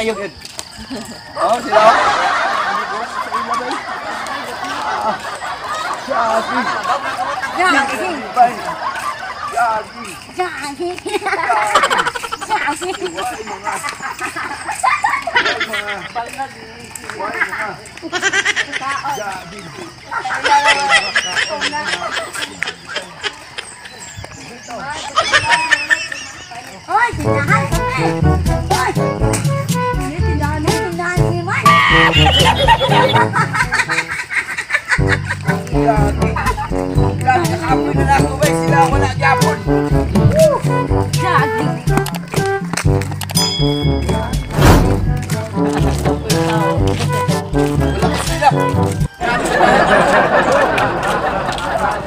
Yun. Oh, sila. Jogging. Bay. Jogging. Jogging. Jogging. Why mga. Why mga. Why mga. Ôi, tindahan kami. Ôi. Ini Man. Jogging. Grabe, nakapoy na na ako bay. Sila wala gyapon. Jogging. Wala ko sila. Grabe sila.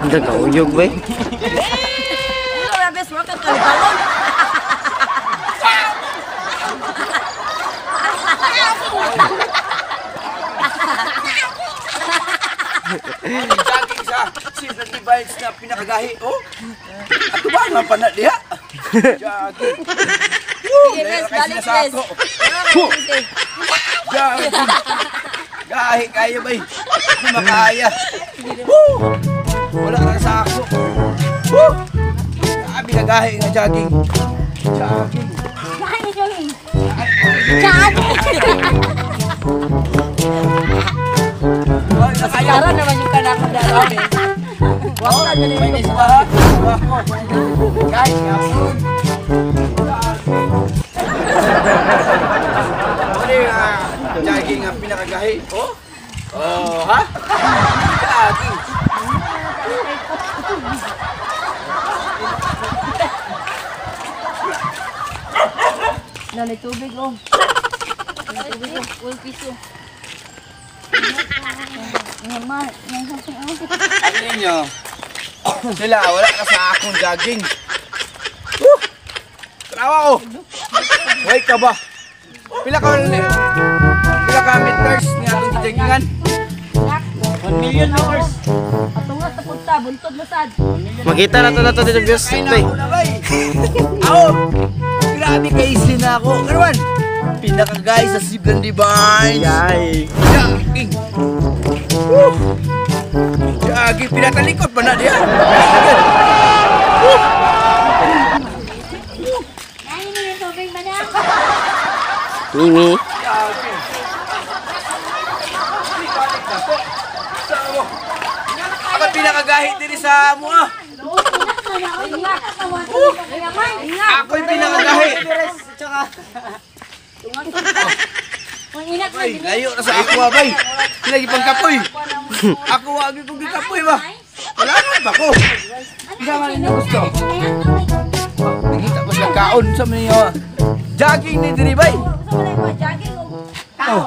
Hindi ka uyog ba? Ito, rabes mo ka kalibalon. Jogging sa Silver Divines na pinakagahi. Oh. Ato ba nga pa na diha? Jogging. Sige, kayo balik. Woo! Jogging. Gahi kaya ba? Ako makaya. Woo! Wala na sa ako. Woo! Grabe ka gahi nga jogging. Jogging. Jogging, jogging. Ay, nakaya. Tara naman yung kanakang darabi. Wow, may isa. Guys, yapon. Ano yung ah, jogging ang pinakagahi? Oh? Oh, ha? Jogging. Lalay tubig, oh. Lalay tubig, oh. Uy, piso. Naman, may something else. Ano ninyo? Sila, wala ka sa akong jogging. Woo! Trawa ko. Wait ka ba? Pila ka Pila ka meters ni akong joggingan? 1 million hours. Atong nga tapos ta, buntod na sad. Makita na to na to dito views. Bay. ako na bay. Ako, grabe kayo sila ako. Karuan, pinaka-guys sa Siblan Divine. Yay. Jogging. Woo! Jogging, pinakalikot ba na diyan? Ay, hindi yung tubig ba na? Mimi. Jogging. Balik na po. Sa mo. Ako pinakagahit din sa mo ah. Ako yung pinakagahit. Ay, layo na sa ako ah, bay. Sila gipang kapoy. Ako wag kong gikapoy ba? Wala na ba ko? Isa man niyo gusto. Nagita pa sila kaon sa mga ah. Jogging ni diri bay. Ah,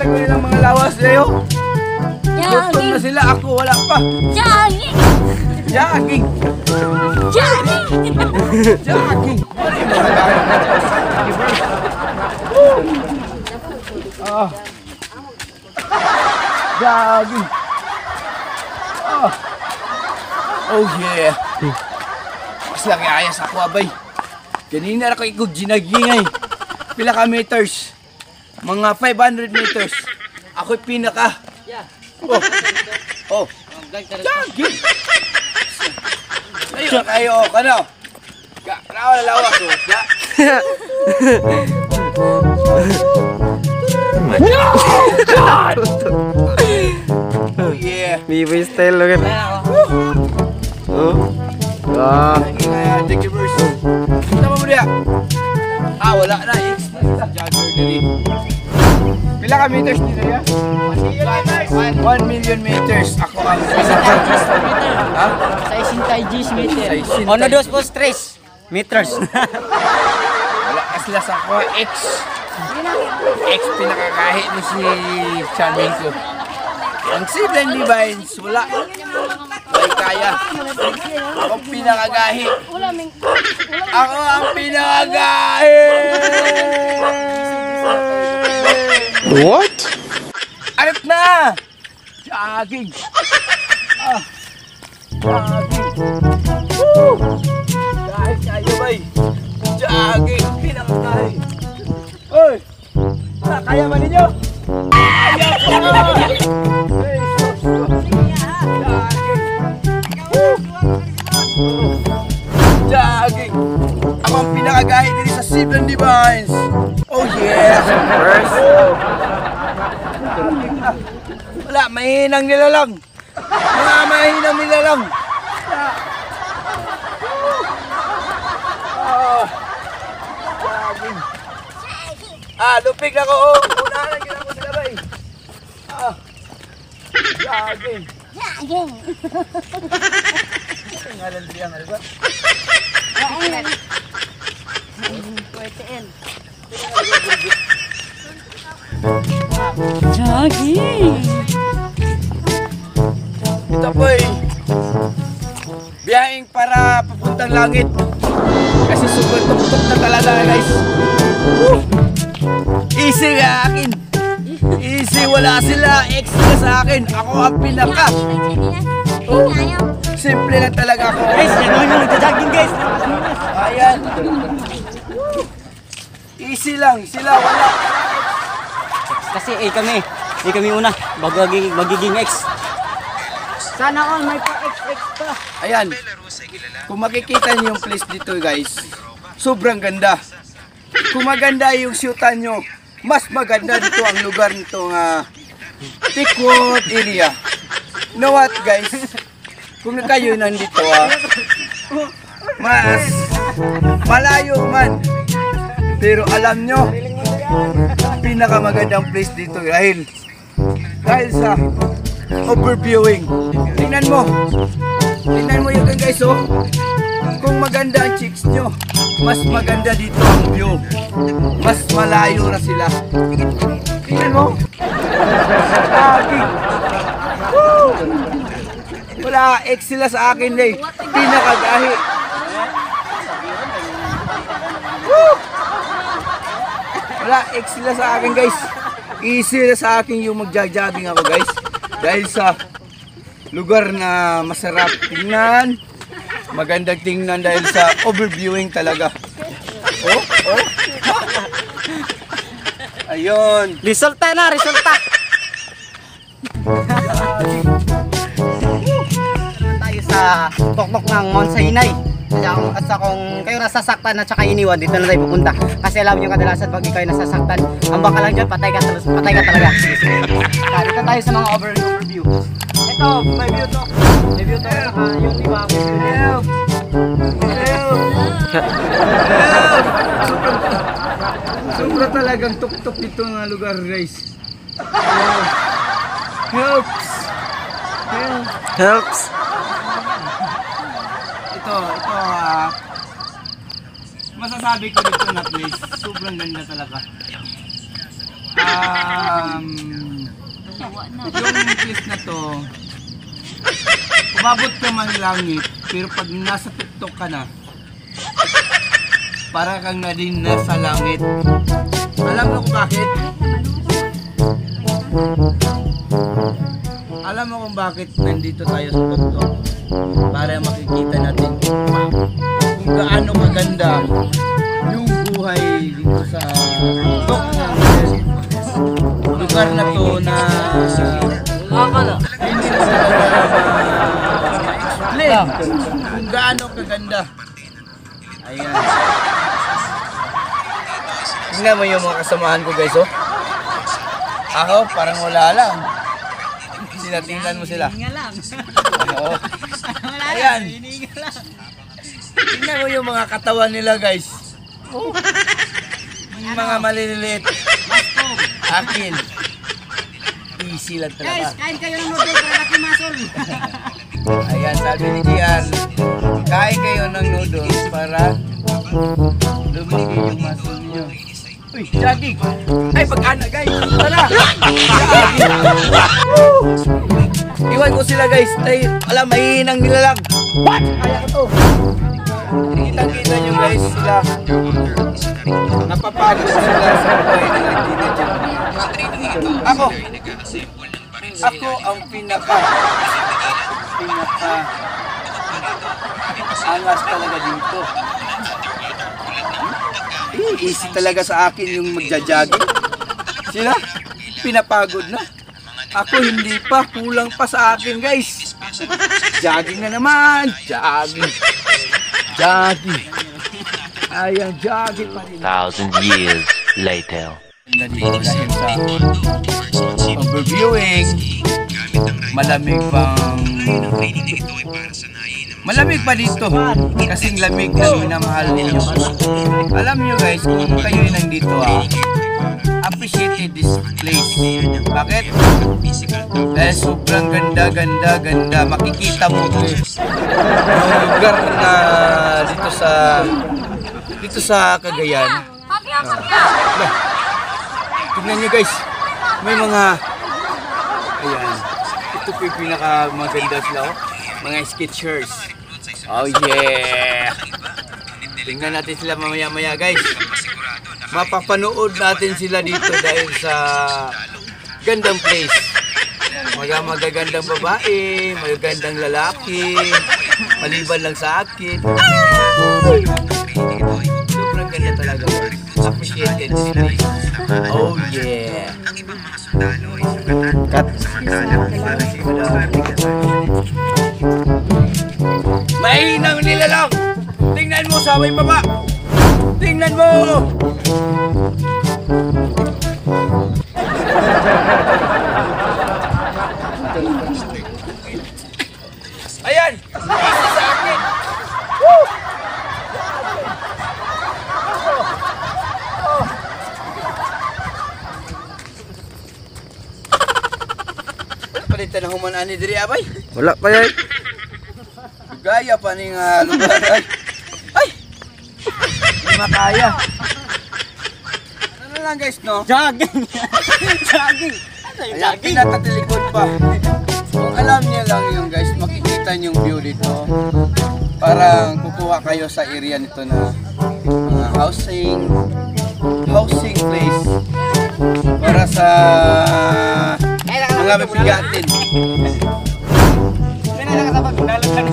rekoy lang mga lawas dayo. Gutom na sila ako wala pa. Jogging. Jogging. Na dyan? Ah. Jogging. Ah. Oh yeah. Mas laki ayas ako abay. Kanina na ko ikog ginagingay. Pila ka meters? Mga 500 meters. Ako'y pinaka. Oh. Oh. Jogging. Ayun, kayo, ano? Ka, nawa na lawas, oh. Ya. Oh yeah. Mimi style lo kan. Oh. Ah. Lagi kaya, thank you, verse. Tama mo diya. Ah, wala na. Pila ka meters dito ya? 1 million meters. Ako ang isa. Ha? Sa isintay G's meter. Ono dos po stress meters. Wala ka sila sa ako. X. X pinakakahit ni si Charming ko. Ang Siblen Divines, wala. Wala kaya. Ako ang pinakagahi. Ako ang pinakagahi! What? Ayot na! Jogging! Ah. Jogging! Woo! Gaging pinakakain. Hoy! Ah, kaya ba ninyo? Kaya pa! Hey, sus, sus. Jogging! Ako ang pinakagahi din sa Sibling Divines! First! Wala, mahinang nila lang! Mga mahinang nila lang! Ah, lupig na ko! Oh, unahan lang yun ako sila ba eh! Ah, jogging! Jogging. Ang ngalan din yan, ano ba? Jogging. Ito po eh. Biyahing para papuntang langit. Kasi super tuktok na talaga guys. Woo! Easy nga akin. Easy, wala sila. Extra sa akin. Ako ang pinaka. Oh, simple lang talaga ako. Guys, yan yung nagja-jogging guys. Ayan. Easy lang. Sila wala. Kasi eh kami, eh kami una, bago magiging, magiging ex. Sana all may pa-ex-ex pa. Ayan. Kung makikita niyo yung place dito guys, sobrang ganda. Kung maganda yung syutan nyo, mas maganda dito ang lugar nito nga Tikwot area. You know what guys? Kung kayo nandito ah, mas malayo man. Pero alam nyo, pinakamagandang place dito dahil dahil sa overviewing. Tingnan mo. Tingnan mo yun guys oh. Kung maganda ang chicks nyo, mas maganda dito ang view. Mas malayo na sila. Tingnan mo. Wala, ex sila sa akin eh. Pinakagahi. Woo! Wala, ex sila sa akin guys. Easy na sa akin yung magja-jogging ako guys. Dahil sa lugar na masarap tingnan. Magandang tingnan dahil sa overviewing talaga. Oh, oh. Ayun. Resulta na, resulta. tayo sa tuktok ng Mount Sinai. At ang- At sa kung kayo nasasaktan at saka iniwan, dito na tayo pupunta. Kasi alam nyo kadalasan pag ikaw ay nasasaktan, ang baka lang dyan, patay ka, patay ka talaga. Ah, dito tayo sa mga over overview. Ito, may view to. May view to, saka yung iba, may view. Help! Help! Help! Sobra, talagang tuktok dito nga lugar guys. Helps! Help! Helps. Ito, ito ah. masasabi ko dito na place, sobrang ganda talaga. Um, yung place na to, umabot ka man langit, pero pag nasa tuktok ka na, para kang na din nasa langit. Alam mo kung bakit? Alam mo kung bakit nandito tayo sa tuktok? Para makikita natin kung gaano kaganda yung buhay dito sa ng lugar na to na hindi na ma-explain kung gaano kaganda. Ayan. Tingnan mo yung mga kasamahan ko guys oh. Ako parang wala lang. Sinatingnan mo sila. Nga lang. Oo. Ayan. Tingnan mo yung mga katawan nila guys. Oh. Yung mga maliliit. Akin. Easy lang Guys, talaga. kain kayo ng noodle para laki muscle. Ayan, sabi ni Gian, kain kayo ng noodles para lumigay yung muscle niyo. Uy, jogging! Ay, pag-ana guys! Tara! Iwan ko sila guys. Ay, alam, mahihinang nila lang. What? Kaya ko to. Kitang-kita nyo guys sila. Napapagod sila sa buhay nila. Ako, ako ang pinaka pinaka angas talaga dito. Easy talaga sa akin yung magja-jogging. Sila, pinapagod na. Ako hindi pa, kulang pa sa akin guys. Jogging na naman, jogging. Jogging. Ayan, jogging pa rin. thousand years later. dahil sa overviewing malamig pang malamig pa dito. Kasing lamig na minamahal ninyo alam nyo guys kung kayo nandito ah appreciated this place. Bakit? dahil sobrang ganda ganda ganda. Makikita mo yung lugar na dito sa dito sa Cagayan. Tignan nyo guys, may mga, ayan, ito po yung pinaka maganda sila, oh. mga sketchers. Oh yeah! Tingnan natin sila mamaya maya guys. Mapapanood natin sila dito dahil sa gandang place. Mga magagandang babae, magagandang lalaki, maliban lang sa akin. Ay! Sobrang ganda talaga. Appreciated place. Oh yeah. Cut. Mahinang Sa may baba! Tingnan mo! Ayan! Isa sa akin! Woo! Palitan na human ani diri abay. Wala pa yan. Gaya pa ning uh, lugar. Ay! Hindi makaya. Ano lang guys, no? Jogging! Jogging! Ano yung Ayan, jogging? pinakatilikod pa. Kung alam niyo lang yung guys, makikita niyo yung view dito. Parang kukuha kayo sa area nito na mga housing, housing place para sa mga mabigatin. May nakakatapat, bunalan lang.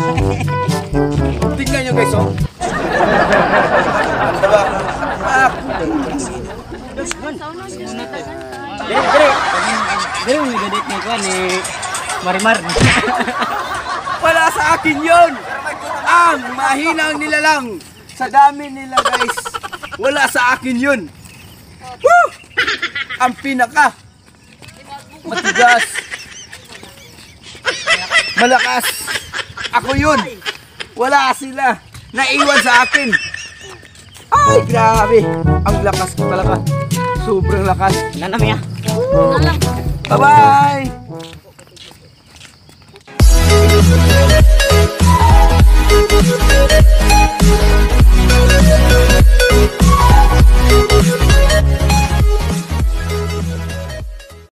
Tingnan nyo guys, oh. Ba? Ah, Dire, dire. Dire, may gadit ni Kwan ni Marimar. wala sa akin yon. Ang mahinang nila lang. Sa dami nila guys. Wala sa akin yun. Woo! Ang pinaka. Matigas. Malakas. Ako yun. Wala sila. Naiwan sa akin. Ay, grabe. Ang lakas ko talaga. Sobrang lakas. Nanam ya. Bye-bye.